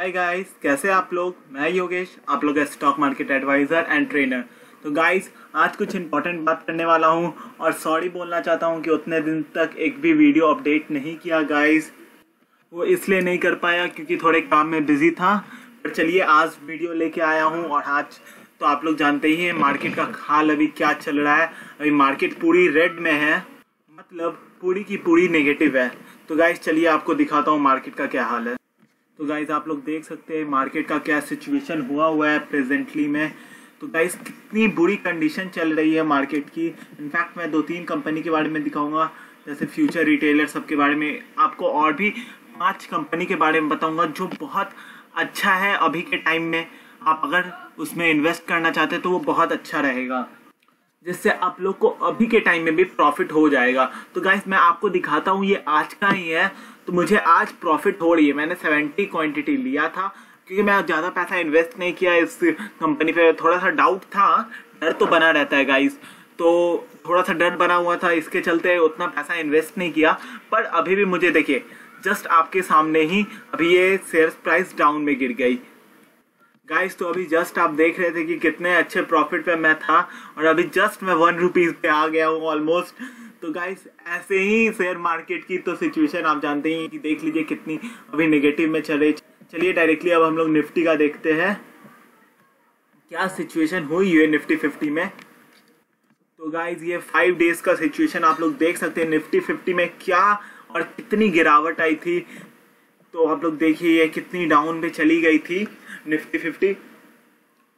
Hi guys कैसे आप लोग? मैं योगेश, आप लोग stock market advisor and trainer तो गाइस आज कुछ इंपॉर्टेंट बात करने वाला हूँ और सॉरी बोलना चाहता हूँ कि उतने दिन तक एक भी वीडियो अपडेट नहीं किया गाइस वो इसलिए नहीं कर पाया क्योंकि थोड़े काम में बिज़ी था। पर चलिए, आज वीडियो लेके आया हूँ और आज तो आप लोग जानते ही हैं मार्केट का हाल अभी क्या चल रहा है। अभी मार्केट पूरी रेड में है। मतलब पूरी की पूरी नेगेटिव है। तो गाइस चलिए आपको दिखाता हूँ मार्केट का क्या हाल है। तो गाइज़ आप लोग देख सकते हैं मार्केट का क्या सिचुएशन हुआ हुआ है प्रेजेंटली में। तो गाइज़ कितनी बुरी कंडीशन चल रही है मार्केट की। इनफैक्ट मैं दो तीन कंपनी के बारे में दिखाऊँगा। जैसे फ्यूचर रिटेलर सब के बारे में। आपको और भी पाँच कंपनी के बारे में बताऊँगा जो बहुत अच्छा है अभी के टाइम में। आप अगर उसमें इन्वेस्ट करना चाहते हैं तो वो बहुत अच्छा रहेगा। जिससे आप लोग को अभी के टाइम में भी प्रॉफिट हो जाएगा। तो गाइस मैं आपको दिखाता हूँ, ये आज का ही है। तो मुझे आज प्रॉफिट हो रही है। मैंने सेवेंटी क्वांटिटी लिया था, क्योंकि मैं ज़्यादा पैसा इन्वेस्ट नहीं किया इस कंपनी पे। थोड़ा सा डाउट था, डर तो बना रहता है गाइस तो थोड़ा सा डर बना हुआ था, इसके चलते उतना पैसा इन्वेस्ट नहीं किया। पर अभी भी मुझे देखिए जस्ट आपके सामने ही अभी ये शेयर प्राइस डाउन में गिर गई। गाइस तो अभी जस्ट आप देख रहे थे कि कितने अच्छे प्रॉफिट पे मैं था और अभी जस्ट मैं वन रुपीज़ पे आ गया हूँ ऑलमोस्ट तो गाइस ऐसे ही शेयर मार्केट की तो सिचुएशन आप जानते ही कि देख लीजिए कितनी अभी नेगेटिव में चले। चलिए डायरेक्टली अब हम लोग निफ्टी का देखते हैं। क्या सिचुएशन हुई है निफ्टी फिफ्टी में? तो गाइज़ ये फाइव डेज़ का सिचुएशन आप लोग देख सकते हैं। निफ्टी फिफ्टी में क्या और कितनी गिरावट आई थी? तो आप लोग देखिए ये कितनी डाउन पे चली गई थी। Nifty fifty.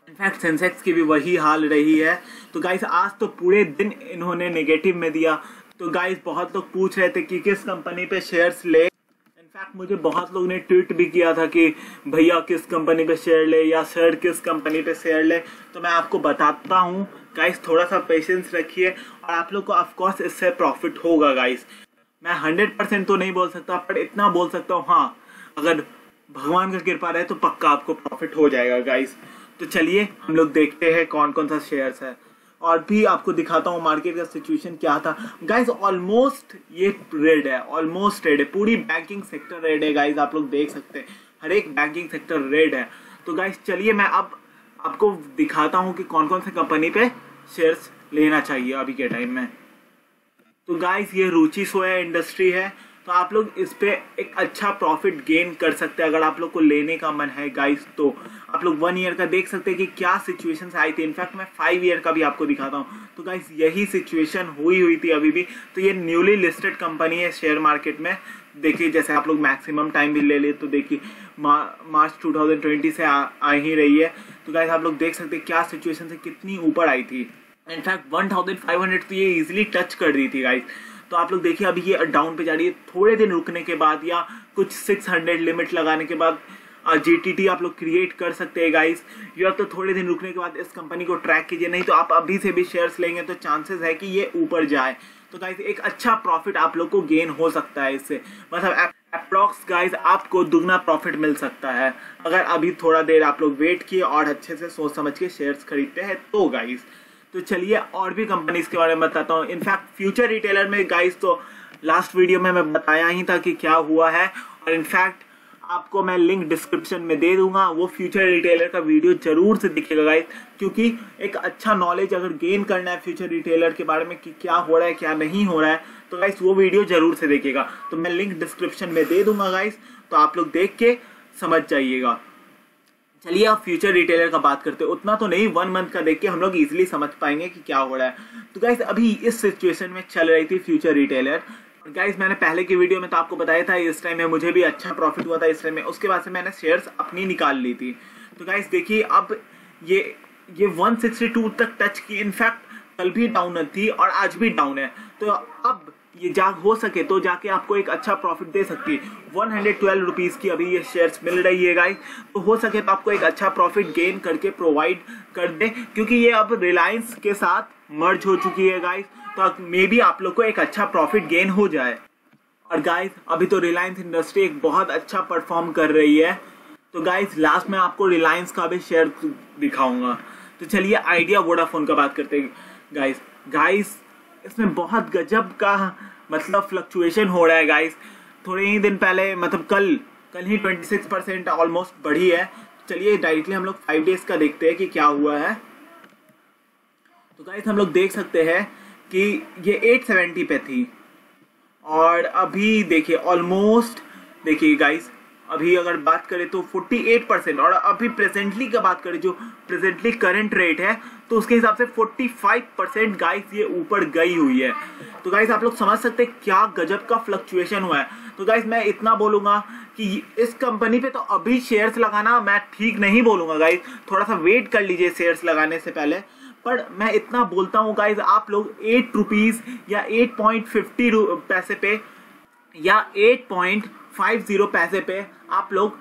इनफैक्ट सेंसेक्स की भी वही हाल रही है। तो गाइस आज तो पूरे दिन इन्होंने नेगेटिव में दिया। तो गाइस बहुत लोग पूछ रहे थे कि किस कंपनी पे शेयर्स ले? इनफैक्ट मुझे बहुत लोग ने ट्वीट भी किया था कि भैया, किस कंपनी पे शेयर ले या सर किस कंपनी पे शेयर ले? तो मैं आपको बताता हूँ। गाइस थोड़ा सा पेशेंस रखिए और आप लोग को ऑफकोर्स इससे प्रॉफिट होगा गाइस मैं हंड्रेड तो नहीं बोल सकता, पर इतना बोल सकता हूँ हाँ। अगर भगवान का कृपा रहे तो पक्का आपको प्रॉफिट हो जाएगा गाइस तो चलिए, हम लोग देखते हैं कौन कौन सा शेयर्स है। और भी आपको दिखाता हूँ मार्केट का सिचुएशन क्या था। गाइस ऑलमोस्ट ये रेड है ऑलमोस्ट रेड है। पूरी बैंकिंग सेक्टर रेड है गाइस आप लोग देख सकते हैं। हर एक बैंकिंग सेक्टर रेड है। तो गाइस चलिए, मैं अब आपको दिखाता हूँ कि कौन कौन से कंपनी पे शेयर्स लेना चाहिए अभी के टाइम में। तो गाइस ये रुचि सोया इंडस्ट्री है। तो आप लोग इस पे एक अच्छा प्रॉफिट गेन कर सकते हैं अगर आप लोग को लेने का मन है गाइस तो आप लोग वन ईयर का देख सकते हैं कि क्या सिचुएशन आई थी। इनफैक्ट मैं फाइव ईयर का भी आपको दिखाता हूँ। तो गाइस यही सिचुएशन हुई हुई थी अभी भी। तो ये न्यूली लिस्टेड कंपनी है शेयर मार्केट में। देखिए जैसे आप लोग मैक्सिमम टाइम भी ले ले तो देखिए मार्च 2020 से आ, आ ही रही है। तो गाइस आप लोग देख सकते हैं क्या सिचुएशन से कितनी ऊपर आई थी। इनफैक्ट 1500 तो ये इजिली टच कर दी थी गाइस तो आप लोग देखिए, अभी ये डाउन पे जा रही है। थोड़े दिन रुकने के बाद या कुछ 600 लिमिट लगाने के बाद जीटीटी आप लोग क्रिएट कर सकते हैं गाइस या तो थोड़े दिन रुकने के बाद इस कंपनी को ट्रैक कीजिए। नहीं तो आप अभी से भी शेयर्स लेंगे तो चांसेस है कि ये ऊपर जाए। तो गाइस एक अच्छा प्रॉफिट आप लोग को गेन हो सकता है इससे। मतलब अप्रॉक्स गाइस आपको दुगना प्रॉफिट मिल सकता है। अगर अभी थोड़ा देर आप लोग वेट किए और अच्छे से सोच समझ के शेयर्स खरीदते हैं तो गाइस तो चलिए और भी कंपनीज़ के बारे में बताता हूँ। इनफैक्ट फ्यूचर रिटेलर में गाइस तो लास्ट वीडियो में मैं बताया ही था कि क्या हुआ है। और इनफैक्ट आपको मैं लिंक डिस्क्रिप्शन में दे दूँगा। वो फ्यूचर रिटेलर का वीडियो ज़रूर से दिखेगा गाइस क्योंकि एक अच्छा नॉलेज अगर गेन करना है फ्यूचर रिटेलर के बारे में कि क्या हो रहा है, क्या नहीं हो रहा है तो गाइस वो वीडियो ज़रूर से देखेगा तो मैं लिंक डिस्क्रिप्शन में दे दूँगा गाइस तो आप लोग देख के समझ जाइएगा। चलिए आप फ्यूचर रिटेलर का बात करते हैं, उतना तो नहीं वन मंथ का देख के हम लोग इजिली समझ पाएँगे कि क्या हो रहा है। तो गाइस अभी इस सिचुएशन में चल रही थी फ्यूचर रिटेलर गाइस मैंने पहले की वीडियो में तो आपको बताया था, इस टाइम में मुझे भी अच्छा प्रॉफिट हुआ था इस टाइम में। उसके बाद से मैंने शेयर्स अपनी निकाल ली थी। तो गाइज़ देखिए, अब ये ये 162 तक टच की इनफैक्ट कल भी डाउन थी और आज भी डाउन है। तो अब ये जाग हो सके तो जाके आपको एक अच्छा प्रॉफिट दे सकती है। वन हंड्रेड ट्वेल्व रुपीज़ की अभी ये शेयर्स मिल रही है गाइस तो हो सके तो आपको एक अच्छा प्रॉफिट गेन करके प्रोवाइड कर दे, क्योंकि ये अब रिलायंस के साथ मर्ज हो चुकी है गाइस तो मे बी आप लोग को एक अच्छा प्रॉफिट गेन हो जाए। और गाइस अभी तो रिलायंस इंडस्ट्री एक बहुत अच्छा परफॉर्म कर रही है। तो गाइस लास्ट में आपको रिलायंस का भी शेयर दिखाऊँगा। तो चलिए आइडिया वोडाफोन का बात करते हैं गाइस गाइस इसमें बहुत गजब का मतलब फ्लक्चुएशन हो रहा है गाइस थोड़े ही दिन पहले मतलब कल कल ही 26 परसेंट ऑलमोस्ट बढ़ी है. चलिए डायरेक्टली हम लोग फाइव डेज़ का देखते हैं कि क्या हुआ है. तो गाइस हम लोग देख सकते हैं कि ये 870 पे थी. और अभी देखिए ऑलमोस्ट देखिए गाइस अभी अगर बात करें तो 48 परसेंट और अभी प्रेजेंटली का बात करें जो प्रेजेंटली करंट रेट है तो उसके हिसाब से 45 परसेंट गाइस ये ऊपर गई हुई है। तो गाइस आप लोग समझ सकते हैं क्या गजब का फ्लक्चुएशन हुआ है। तो गाइस मैं इतना बोलूँगा कि इस कंपनी पे तो अभी शेयर्स लगाना मैं ठीक नहीं बोलूँगा गाइस थोड़ा सा वेट कर लीजिए शेयर्स लगाने से पहले। पर मैं इतना बोलता हूँ गाइज़ आप लोग एट रुपीज़ या एट पॉइंट फिफ्टी पैसे पे या एट पॉइंट फाइव ज़ीरो पैसे पे आप लोग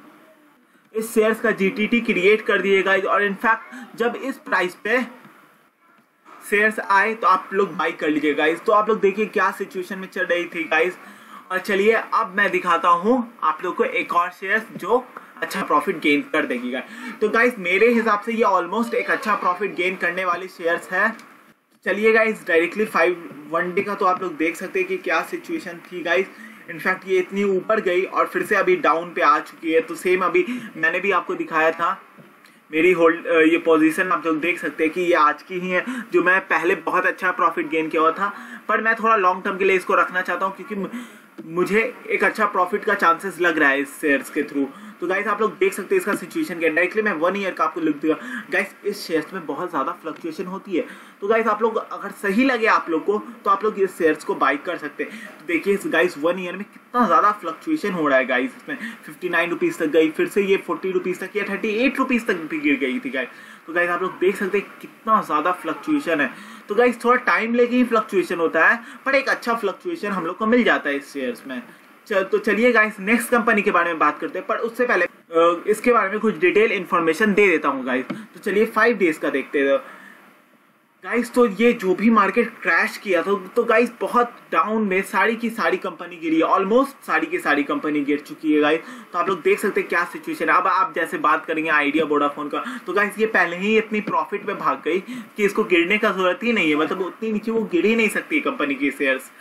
इस शेयर्स का जीटीटी क्रिएट कर दिए गाइज़ और इनफैक्ट जब इस प्राइस पे शेयर्स आए तो आप लोग बाई कर लीजिए गाइज़ तो आप लोग देखिए क्या सिचुएशन में चल रही थी गाइज़ और चलिए, अब मैं दिखाता हूँ आप लोग को एक और शेयर जो अच्छा प्रॉफिट गेन कर देगी गाइस तो गाइज़ मेरे हिसाब से ये ऑलमोस्ट एक अच्छा प्रॉफिट गेन करने वाली शेयर्स है। चलिए guys directly five one day का तो आप लोग देख सकते हैं कि क्या सिचुएशन थी गाइस इनफैक्ट ये इतनी ऊपर गई और फिर से अभी डाउन पे आ चुकी है तो सेम अभी मैंने भी आपको दिखाया था। मेरी होल्ड ये पोजीशन आप जो देख सकते हैं कि ये आज की ही है, जो मैं पहले बहुत अच्छा प्रॉफिट गेन किया हुआ था, पर मैं थोड़ा लॉन्ग टर्म के लिए इसको रखना चाहता हूँ, क्योंकि मुझे एक अच्छा प्रॉफिट का चांसेस लग रहा है इस शेयर्स के थ्रू तो गाइस आप लोग देख सकते हैं इसका सिचुएशन क्या डायरेक्टली मैं वन ईयर का आपको लिख दूँगा। गाइस इस शेयर्स में बहुत ज़्यादा फ्लक्चुएशन होती है। तो गाइस आप लोग अगर सही लगे आप लोग को तो आप लोग इस शेयर्स को बाई कर सकते हैं। तो देखिए इस गाइस वन ईयर में कितना ज़्यादा फ्लक्चुएशन हो रहा है गाइस इसमें। फिफ्टी नाइन रुपीज़ तक गई, फिर से ये फोर्टी रुपीज़ तक या थर्टी एट रुपीज़ तक भी गिर गई थी गाइस तो गाइस आप लोग देख सकते हैं कितना ज़्यादा फ्लक्चुएशन है। तो गाइस थोड़ा टाइम लेके ही फ्लक्चुएशन होता है, पर एक अच्छा फ्लक्चुएशन हम लोग को मिल जाता है इस शेयर में। तो चलिए गाइस नेक्स्ट कंपनी के बारे में बात करते हैं, पर उससे पहले इसके बारे में कुछ डिटेल इन्फॉर्मेशन दे देता हूँ गाइस तो चलिए फाइव डेज़ का देखते हैं। गाइस तो ये जो भी मार्केट क्रैश किया था तो गाइस बहुत डाउन में सारी की सारी कंपनी गिरी ऑलमोस्ट साड़ी की सारी कंपनी गिर चुकी है गाइस तो आप लोग देख सकते हैं क्या सिचुएशन है। अब आप जैसे बात करेंगे आइडिया वोडाफोन का तो गाइस ये पहले ही इतनी प्रॉफिट में भाग गई कि इसको गिरने का ज़रूरत ही नहीं है। मतलब उतनी नीचे वो गिर ही नहीं सकती कंपनी की शेयर्स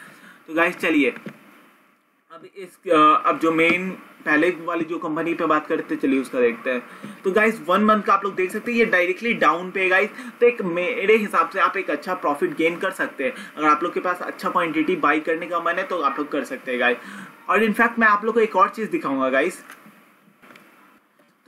तो गाइस चलिए। अब इस अब जो मेन पहले वाली जो कंपनी पे बात करते, चलिए उसका देखते हैं। तो गाइस वन मंथ का आप लोग देख सकते हैं, ये डायरेक्टली डाउन पे गाइस तो एक मेरे हिसाब से आप एक अच्छा प्रॉफिट गेन कर सकते हैं। अगर आप लोग के पास अच्छा क्वांटिटी बाई करने का मन है तो आप लोग कर सकते हैं गाइस और इनफैक्ट मैं आप लोग को एक और चीज़ दिखाऊँगा गाइस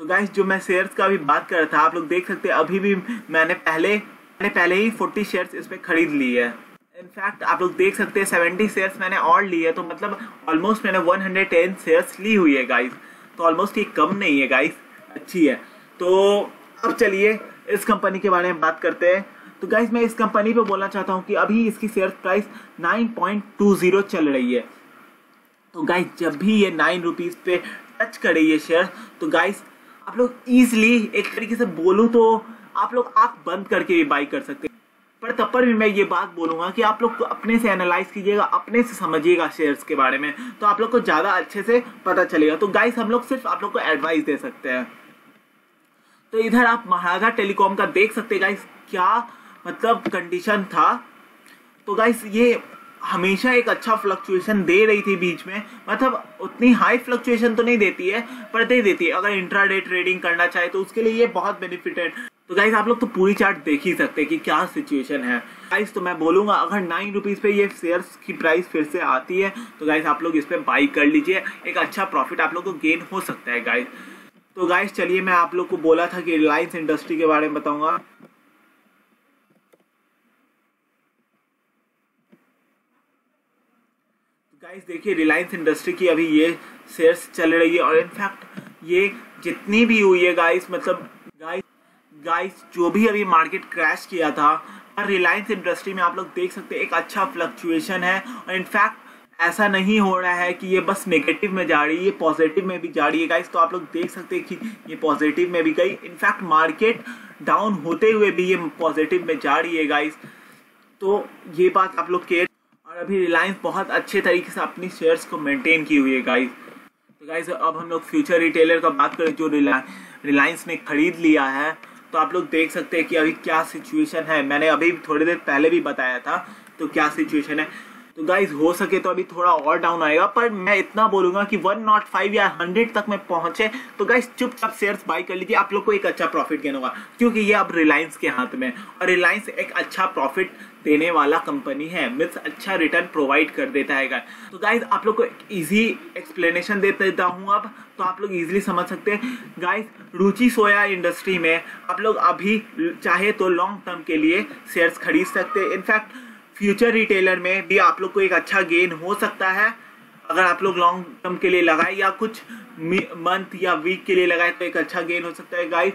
तो गाइस जो मैं शेयर्स का भी बात कर रहा था, आप लोग देख सकते हैं, अभी भी मैंने पहले मैंने पहले ही फोर्टी शेयर्स इस पर खरीद ली है। इनफैक्ट आप लोग देख सकते हैं सेवेंटी शेयर्स मैंने और लिए तो मतलब ऑलमोस्ट मैंने वन हंड्रेड टेन शेयर्स ली हुई है गाइस तो ऑलमोस्ट ये कम नहीं है गाइस अच्छी है. तो अब चलिए, इस कंपनी के बारे में बात करते हैं. तो गाइस मैं इस कंपनी पे बोलना चाहता हूँ कि अभी इसकी शेयर प्राइस 9.20 चल रही है. तो गाइस जब भी ये नाइन रुपीज़ पे टच करे ये शेयर तो गाइस आप लोग इजिली एक तरीके से बोलूँ तो आप लोग आँख बंद करके भी बाई कर सकते हैं. पर तब पर भी मैं ये बात बोलूँगा कि आप लोग अपने से एनालाइज कीजिएगा, अपने से समझिएगा शेयर्स के बारे में तो आप लोग को ज़्यादा अच्छे से पता चलेगा। तो गाइस हम लोग सिर्फ़ आप लोग को एडवाइस दे सकते हैं। तो इधर आप महाराजा टेलीकॉम का देख सकते गाइस क्या मतलब कंडीशन था। तो गाइस ये हमेशा एक अच्छा फ्लक्चुएशन दे रही थी बीच में। मतलब उतनी हाई फ्लक्चुएशन तो नहीं देती है, पर दे देती है। अगर इंट्राडे ट्रेडिंग करना चाहे तो उसके लिए ये बहुत बेनिफिटेड तो गाइज़ आप लोग तो पूरी चार्ट देख ही सकते हैं कि क्या सिचुएशन है। गाइज़ तो मैं बोलूँगा, अगर नाइन रुपीज़ पे ये शेयर्स की प्राइस फिर से आती है तो गाइज़ आप लोग इस पर बाई कर लीजिए। एक अच्छा प्रॉफिट आप लोग को गेन हो सकता है गाइज़ तो गाइज़ चलिए मैं आप लोग को बोला था कि रिलायंस इंडस्ट्री के बारे में बताऊँगा। गाइस देखिए रिलायंस इंडस्ट्री की अभी ये शेयर्स चल रही है और इनफैक्ट ये जितनी भी हुई है गाइस मतलब गाइस गाइस जो भी अभी मार्केट क्रैश किया था रिलायंस इंडस्ट्री में आप लोग देख सकते हैं, एक अच्छा फ्लक्चुएशन है। और इनफैक्ट ऐसा नहीं हो रहा है कि ये बस नेगेटिव में जा रही है, ये पॉजिटिव में भी जा रही है गाइस तो आप लोग देख सकते हैं कि ये पॉजिटिव में भी गई। इनफैक्ट मार्केट डाउन होते हुए भी ये पॉजिटिव में जा रही है गाइस तो ये बात आप लोग केयर और अभी रिलायंस बहुत अच्छे तरीके से अपनी शेयर्स को मेंटेन की हुई है गाइस तो गाइस अब हम लोग फ्यूचर रिटेलर का बात करें, जो रिलायंस ने खरीद लिया है। तो आप लोग देख सकते हैं कि अभी क्या सिचुएशन है। मैंने अभी थोड़ी देर पहले भी बताया था तो क्या सिचुएशन है। तो गाइज़ हो सके तो अभी थोड़ा और डाउन आएगा, पर मैं इतना बोलूँगा कि वन नॉट फाइव या हंड्रेड तक में पहुँचे। तो गाइज़ चुपचाप शेयर्स बाई कर लीजिए, आप लोग को एक अच्छा प्रॉफिट गेन होगा। क्योंकि ये अब रिलायंस के हाथ में और रिलायंस एक अच्छा प्रॉफिट देने वाला कंपनी है। मीन्स अच्छा रिटर्न प्रोवाइड कर देता है गाइस तो गाइज़ आप लोग को इजी एक्सप्लेनेशन दे देता हूँ अब। तो आप लोग इजीली समझ सकते हैं। गाइज़ रुचि सोया इंडस्ट्री में आप लोग अभी चाहे तो लॉन्ग टर्म के लिए शेयर्स खरीद सकते हैं। इनफैक्ट फ्यूचर रिटेलर में भी आप लोग को एक अच्छा गेन हो सकता है। अगर आप लोग लॉन्ग टर्म के लिए लगाए या कुछ मंथ या वीक के लिए लगाए तो एक अच्छा गेन हो सकता है गाइस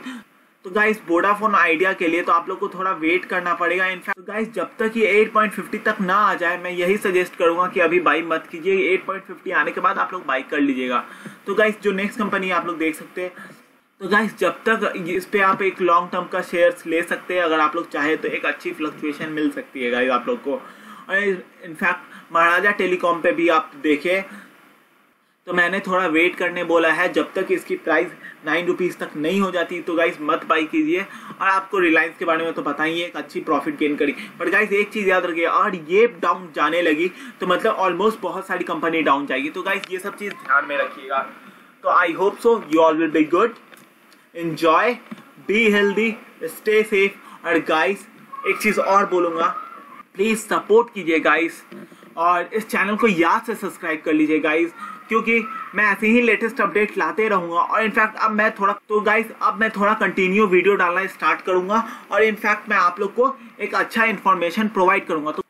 तो गाइस वोडाफोन आइडिया के लिए तो आप लोग को थोड़ा वेट करना पड़ेगा। इनफैक्ट गाइस जब तक ये 8.50 तक ना आ जाए, मैं यही सजेस्ट करूँगा कि अभी बाई मत कीजिए। 8.50 आने के बाद आप लोग बाई कर लीजिएगा। तो गाइस जो नेक्स्ट कंपनी आप लोग देख सकते हैं तो गाइस जब तक इस पे आप एक लॉन्ग टर्म का शेयर्स ले सकते हैं, अगर आप लोग चाहे तो एक अच्छी फ्लक्चुएशन मिल सकती है गाइस आप लोग को। इनफैक्ट महाराजा टेलीकॉम पे भी आप देखें तो मैंने थोड़ा वेट करने बोला है, जब तक इसकी प्राइस नाइन रुपीज़ तक नहीं हो जाती तो गाइस मत बाई कीजिए। और आपको रिलायंस के बारे में तो पता ही है, एक अच्छी प्रॉफिट गेन करी। बट गाइस एक चीज़ याद रखिए, और ये डाउन जाने लगी तो मतलब ऑलमोस्ट बहुत सारी कंपनी डाउन जाएगी। तो गाइज़ ये सब चीज़ ध्यान में रखिएगा। तो I hope so you all will be good enjoy be healthy stay safe और गाइस एक चीज़ और बोलूँगा प्लीज़ सपोर्ट कीजिए गाइस और इस चैनल को याद से सब्सक्राइब कर लीजिए गाइस क्योंकि मैं ऐसे ही लेटेस्ट अपडेट लाते रहूँगा और इनफैक्ट अब मैं थोड़ा तो गाइस अब मैं थोड़ा कंटिन्यू वीडियो डालना स्टार्ट करूँगा और इनफैक्ट मैं आप लोग को एक अच्छा इन्फॉर्मेशन प्रोवाइड करूँगा। तो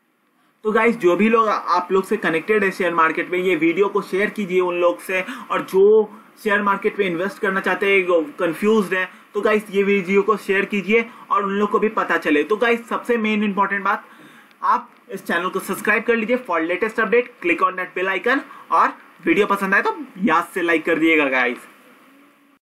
तो गाइस जो भी लोग आप लोग से कनेक्टेड है शेयर मार्केट में, ये वीडियो को शेयर कीजिए उन लोग से और जो शेयर मार्केट में इन्वेस्ट करना चाहते हैं कंफ्यूज है तो गाइस ये वीडियो को शेयर कीजिए और उन लोग को भी पता चले। तो गाइस सबसे मेन इंपॉर्टेंट बात, आप इस चैनल को सब्सक्राइब कर लीजिए for latest update click on that bell icon और वीडियो पसंद आए तो याद से लाइक कर दिएगा गाइस